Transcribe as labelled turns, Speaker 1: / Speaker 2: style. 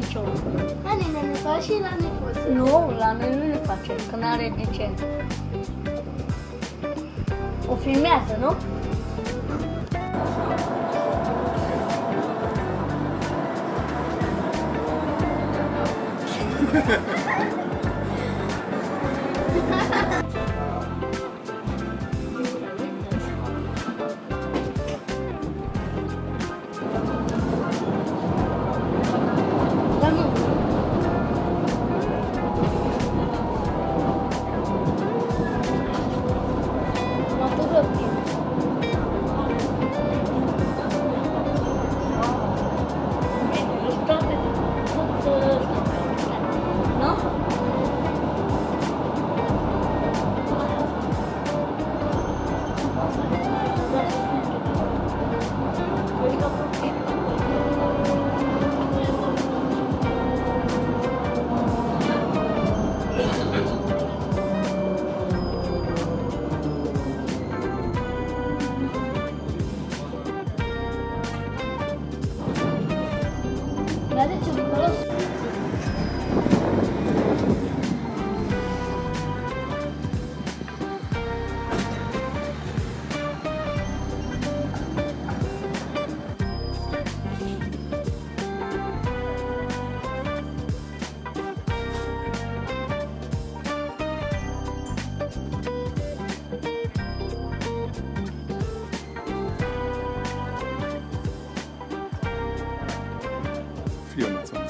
Speaker 1: 5
Speaker 2: La nene ne fa și la nepoță.
Speaker 1: Nu, la noi nu ne face, că nu are de ce. O filmează, nu? Dar Vielen
Speaker 3: Dank.